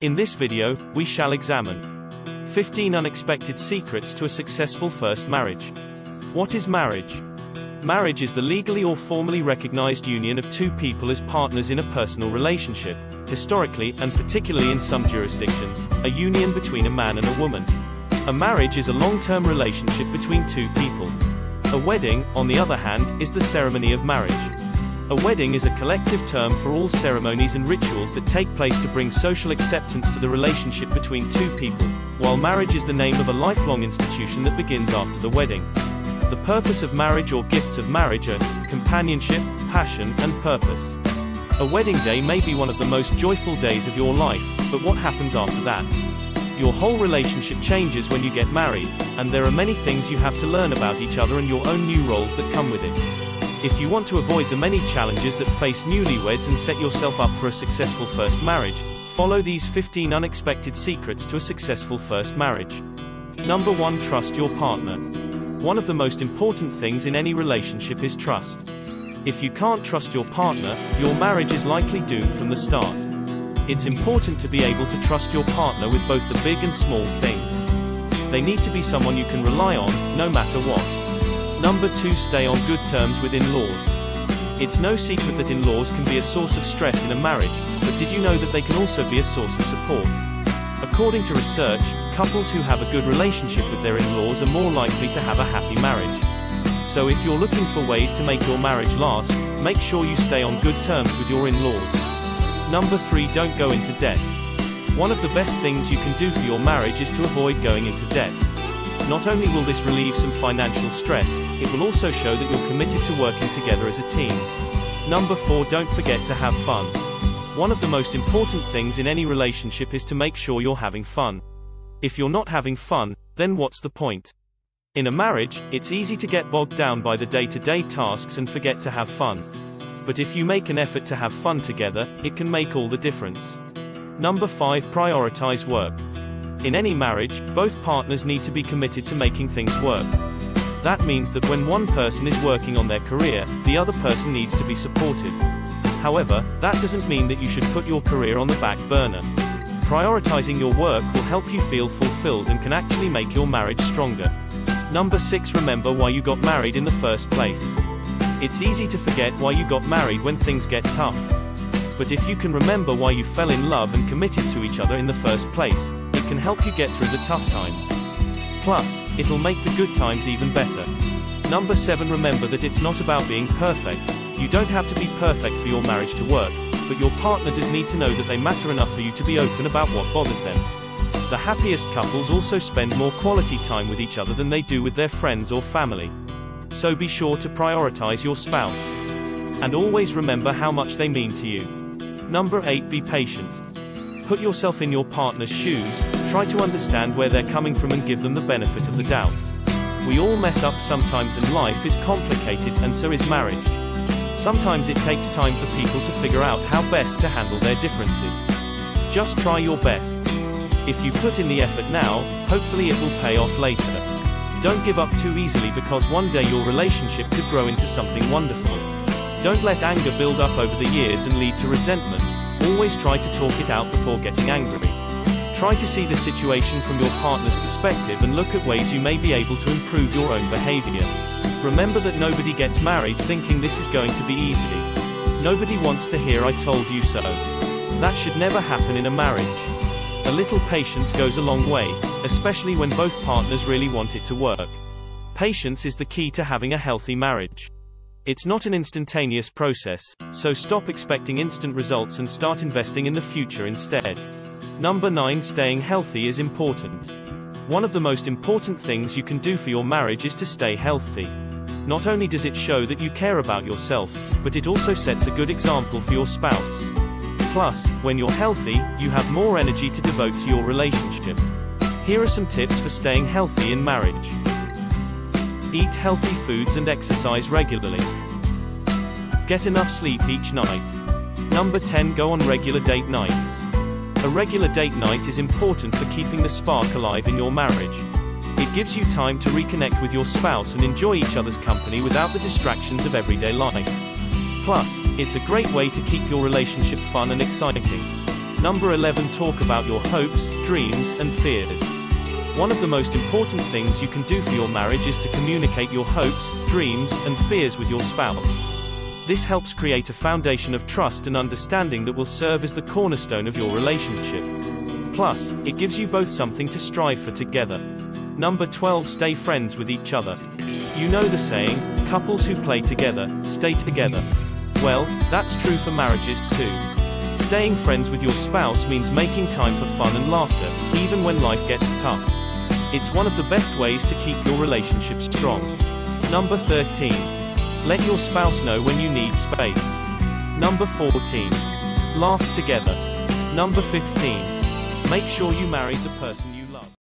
In this video, we shall examine 15 unexpected secrets to a successful first marriage. What is marriage? Marriage is the legally or formally recognized union of two people as partners in a personal relationship. Historically, and particularly in some jurisdictions, a union between a man and a woman. A marriage is a long-term relationship between two people. A wedding, on the other hand, is the ceremony of marriage. A wedding is a collective term for all ceremonies and rituals that take place to bring social acceptance to the relationship between two people, while marriage is the name of a lifelong institution that begins after the wedding. The purpose of marriage or gifts of marriage are companionship, passion, and purpose. A wedding day may be one of the most joyful days of your life, but what happens after that? Your whole relationship changes when you get married, and there are many things you have to learn about each other and your own new roles that come with it. If you want to avoid the many challenges that face newlyweds and set yourself up for a successful first marriage, follow these 15 unexpected secrets to a successful first marriage. Number 1 Trust your partner. One of the most important things in any relationship is trust. If you can't trust your partner, your marriage is likely doomed from the start. It's important to be able to trust your partner with both the big and small things. They need to be someone you can rely on, no matter what. Number 2 Stay on good terms with in-laws. It's no secret that in-laws can be a source of stress in a marriage, but did you know that they can also be a source of support? According to research, couples who have a good relationship with their in-laws are more likely to have a happy marriage. So if you're looking for ways to make your marriage last, make sure you stay on good terms with your in-laws. Number 3 Don't go into debt. One of the best things you can do for your marriage is to avoid going into debt. Not only will this relieve some financial stress, it will also show that you're committed to working together as a team. Number 4 Don't forget to have fun. One of the most important things in any relationship is to make sure you're having fun. If you're not having fun, then what's the point? In a marriage, it's easy to get bogged down by the day-to-day tasks and forget to have fun. But if you make an effort to have fun together, it can make all the difference. Number 5 Prioritize work. In any marriage, both partners need to be committed to making things work. That means that when one person is working on their career, the other person needs to be supported. However, that doesn't mean that you should put your career on the back burner. Prioritizing your work will help you feel fulfilled and can actually make your marriage stronger. Number 6 Remember why you got married in the first place. It's easy to forget why you got married when things get tough. But if you can remember why you fell in love and committed to each other in the first place, can help you get through the tough times. Plus, it'll make the good times even better. Number 7 Remember that it's not about being perfect. You don't have to be perfect for your marriage to work, but your partner does need to know that they matter enough for you to be open about what bothers them. The happiest couples also spend more quality time with each other than they do with their friends or family. So be sure to prioritize your spouse. And always remember how much they mean to you. Number 8 Be patient. Put yourself in your partner's shoes, try to understand where they're coming from and give them the benefit of the doubt. We all mess up sometimes and life is complicated and so is marriage. Sometimes it takes time for people to figure out how best to handle their differences. Just try your best. If you put in the effort now, hopefully it will pay off later. Don't give up too easily because one day your relationship could grow into something wonderful. Don't let anger build up over the years and lead to resentment. Always try to talk it out before getting angry. Try to see the situation from your partner's perspective and look at ways you may be able to improve your own behavior. Remember that nobody gets married thinking this is going to be easy. Nobody wants to hear I told you so. That should never happen in a marriage. A little patience goes a long way, especially when both partners really want it to work. Patience is the key to having a healthy marriage. It's not an instantaneous process, so stop expecting instant results and start investing in the future instead. Number 9 Staying healthy is important. One of the most important things you can do for your marriage is to stay healthy. Not only does it show that you care about yourself, but it also sets a good example for your spouse. Plus, when you're healthy, you have more energy to devote to your relationship. Here are some tips for staying healthy in marriage. Eat healthy foods and exercise regularly. Get enough sleep each night. Number 10 Go on regular date nights. A regular date night is important for keeping the spark alive in your marriage. It gives you time to reconnect with your spouse and enjoy each other's company without the distractions of everyday life. Plus, it's a great way to keep your relationship fun and exciting. Number 11 Talk about your hopes, dreams, and fears. One of the most important things you can do for your marriage is to communicate your hopes, dreams, and fears with your spouse. This helps create a foundation of trust and understanding that will serve as the cornerstone of your relationship. Plus, it gives you both something to strive for together. Number 12 Stay friends with each other. You know the saying, couples who play together, stay together. Well, that's true for marriages too. Staying friends with your spouse means making time for fun and laughter, even when life gets tough. It's one of the best ways to keep your relationship strong. Number 13. Let your spouse know when you need space. Number 14. Laugh together. Number 15. Make sure you marry the person you